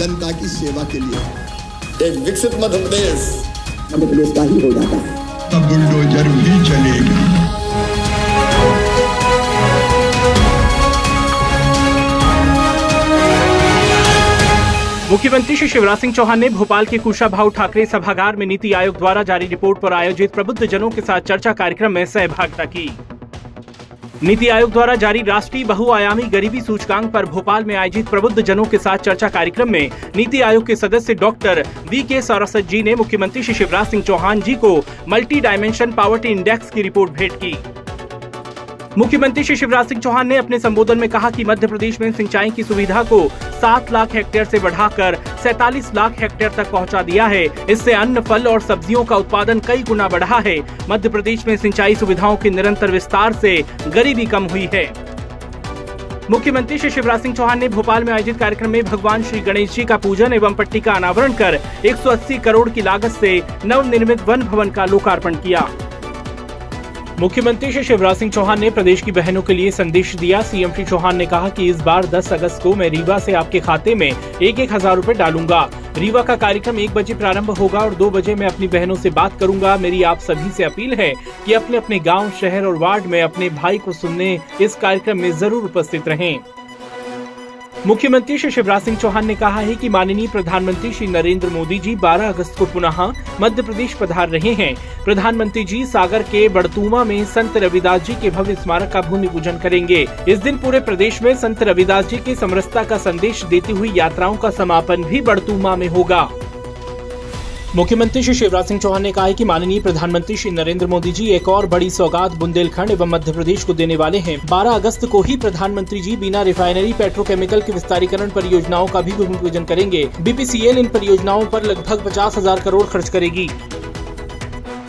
जनता की सेवा के लिए। एक विकसित मध्य प्रदेश मध्य प्रदेश का ही हो जाता है। तब बुलडोजर भी चलेगा। मुख्यमंत्री श्री शिवराज सिंह चौहान ने भोपाल के कुशाभाऊ ठाकरे सभागार में नीति आयोग द्वारा जारी रिपोर्ट पर आयोजित प्रबुद्ध जनों के साथ चर्चा कार्यक्रम में सहभागिता की। नीति आयोग द्वारा जारी राष्ट्रीय बहुआयामी गरीबी सूचकांक पर भोपाल में आयोजित प्रबुद्ध जनों के साथ चर्चा कार्यक्रम में नीति आयोग के सदस्य डॉक्टर वी के सारसत जी ने मुख्यमंत्री श्री शिवराज सिंह चौहान जी को मल्टी डायमेंशन पावर्टी इंडेक्स की रिपोर्ट भेंट की। मुख्यमंत्री श्री शिवराज सिंह चौहान ने अपने संबोधन में कहा कि मध्य प्रदेश में सिंचाई की सुविधा को सात लाख हेक्टेयर से बढ़ाकर सैतालीस लाख हेक्टेयर तक पहुँचा दिया है। इससे अन्न, फल और सब्जियों का उत्पादन कई गुना बढ़ा है। मध्य प्रदेश में सिंचाई सुविधाओं के निरंतर विस्तार से गरीबी कम हुई है। मुख्यमंत्री श्री शिवराज सिंह चौहान ने भोपाल में आयोजित कार्यक्रम में भगवान श्री गणेश जी का पूजन एवं पट्टी का अनावरण कर 180 करोड़ की लागत से नवनिर्मित वन भवन का लोकार्पण किया। मुख्यमंत्री श्री शिवराज सिंह चौहान ने प्रदेश की बहनों के लिए संदेश दिया। सीएम श्री चौहान ने कहा कि इस बार 10 अगस्त को मैं रीवा से आपके खाते में एक एक हज़ार रूपए डालूँगा। रीवा का कार्यक्रम एक बजे प्रारंभ होगा और दो बजे मैं अपनी बहनों से बात करूँगा। मेरी आप सभी से अपील है कि अपने अपने गाँव, शहर और वार्ड में अपने भाई को सुनने इस कार्यक्रम में ज़रूर उपस्थित रहें। मुख्यमंत्री श्री शिवराज सिंह चौहान ने कहा है कि माननीय प्रधानमंत्री श्री नरेंद्र मोदी जी 12 अगस्त को पुनः मध्य प्रदेश पधार रहे हैं। प्रधानमंत्री जी सागर के बड़तुमा में संत रविदास जी के भव्य स्मारक का भूमि पूजन करेंगे। इस दिन पूरे प्रदेश में संत रविदास जी की समरसता का संदेश देती हुई यात्राओं का समापन भी बड़तुमा में होगा। मुख्यमंत्री श्री शिवराज सिंह चौहान ने कहा है कि माननीय प्रधानमंत्री श्री नरेंद्र मोदी जी एक और बड़ी सौगात बुंदेलखंड एवं मध्य प्रदेश को देने वाले हैं। 12 अगस्त को ही प्रधानमंत्री जी बिना रिफाइनरी पेट्रोकेमिकल के विस्तारीकरण परियोजनाओं का भी भूमि पूजन करेंगे। बीपीसीएल इन परियोजनाओं पर लगभग पचास हज़ार करोड़ खर्च करेगी।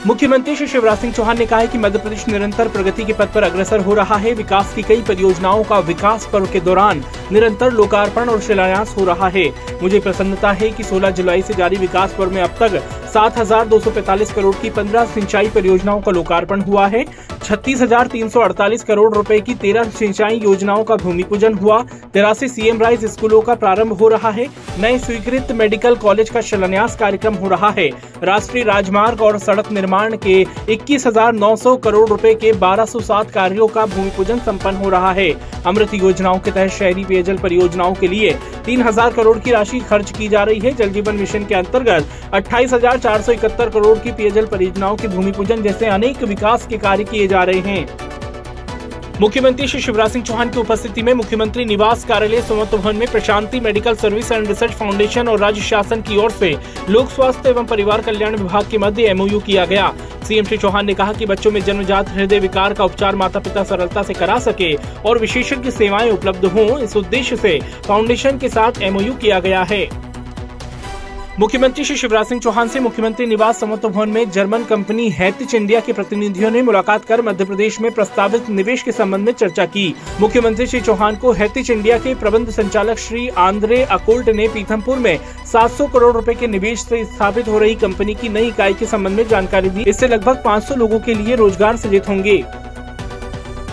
मुख्यमंत्री श्री शिवराज सिंह चौहान ने कहा है कि मध्य प्रदेश निरंतर प्रगति के पथ पर अग्रसर हो रहा है। विकास की कई परियोजनाओं का विकास पर्व के दौरान निरंतर लोकार्पण और शिलान्यास हो रहा है। मुझे प्रसन्नता है कि 16 जुलाई से जारी विकास पर्व में अब तक 7,245 करोड़ की 15 सिंचाई परियोजनाओं का लोकार्पण हुआ है। 36,348 करोड़ रुपए की 13 सिंचाई योजनाओं का भूमि पूजन हुआ। तिरासी सीएम राइज स्कूलों का प्रारंभ हो रहा है। नए स्वीकृत मेडिकल कॉलेज का शिलान्यास कार्यक्रम हो रहा है। राष्ट्रीय राजमार्ग और सड़क निर्माण के 21,900 करोड़ रुपए के 1207 कार्यों का भूमि पूजन संपन्न हो रहा है। अमृत योजनाओं के तहत शहरी पेयजल परियोजनाओं के लिए 3000 करोड़ की राशि खर्च की जा रही है। जल जीवन मिशन के अंतर्गत अट्ठाईस करोड़ की पेयजल परियोजनाओं के भूमि पूजन जैसे अनेक विकास के कार्य किए जा रहे हैं। मुख्यमंत्री श्री शिवराज सिंह चौहान की उपस्थिति में मुख्यमंत्री निवास कार्यालय सुमत भवन में Prashanti medical service and research foundation और राज्य शासन की ओर से लोक स्वास्थ्य एवं परिवार कल्याण विभाग के मध्य एमओयू किया गया। सीएम श्री चौहान ने कहा कि बच्चों में जन्मजात हृदय विकार का उपचार माता पिता सरलता से करा सके और विशेषज्ञ सेवाएँ उपलब्ध हों। इस उद्देश्य से फाउंडेशन के साथ एमओयू किया गया है। मुख्यमंत्री श्री शिवराज सिंह चौहान से मुख्यमंत्री निवास समत्व भवन में जर्मन कंपनी हैतिच इंडिया के प्रतिनिधियों ने मुलाकात कर मध्य प्रदेश में प्रस्तावित निवेश के संबंध में चर्चा की। मुख्यमंत्री श्री चौहान को हैतिच इंडिया के प्रबंध संचालक श्री आंद्रे अकोल्ट ने पीथमपुर में 700 करोड़ रुपए के निवेश से स्थापित हो रही कंपनी की नई इकाई के संबंध में जानकारी दी। इससे लगभग 500 लोगों के लिए रोज़गार सृजित होंगे।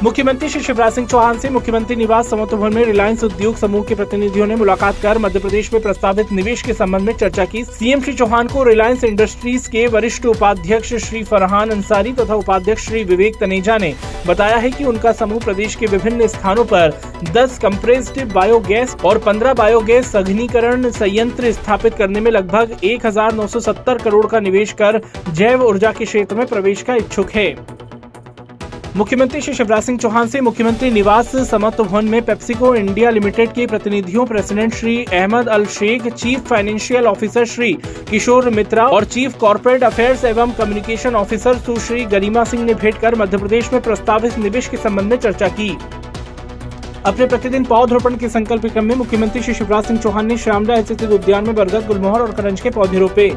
मुख्यमंत्री श्री शिवराज सिंह चौहान से मुख्यमंत्री निवास समत्व भवन में रिलायंस उद्योग समूह के प्रतिनिधियों ने मुलाकात कर मध्य प्रदेश में प्रस्तावित निवेश के संबंध में चर्चा की। सीएम श्री चौहान को रिलायंस इंडस्ट्रीज़ के वरिष्ठ उपाध्यक्ष श्री फरहान अंसारी तथा उपाध्यक्ष श्री विवेक तनेजा ने बताया है कि उनका समूह प्रदेश के विभिन्न स्थानों पर 10 कंप्रेस्ड बायोगैस और 15 बायोगैस सघनीकरण संयंत्र स्थापित करने में लगभग 1970 करोड़ का निवेश कर जैव ऊर्जा के क्षेत्र में प्रवेश का इच्छुक है। मुख्यमंत्री श्री शिवराज सिंह चौहान से मुख्यमंत्री निवास समत्व भवन में पेप्सिको इंडिया लिमिटेड के प्रतिनिधियों, president Shri Ahmed Al Sheikh, chief financial officer Shri Kishore Mitra और चीफ कॉर्पोरेट अफेयर्स एवं कम्युनिकेशन ऑफिसर सुश्री गरिमा सिंह ने भेंट कर मध्य प्रदेश में प्रस्तावित निवेश के संबंध में चर्चा की। अपने प्रतिदिन पौधरोपण के संकल्प क्रम में मुख्यमंत्री श्री शिवराज सिंह चौहान ने श्यामला स्थित उद्यान में बरगद, गुलमोहर और करंज के पौधे रोपे।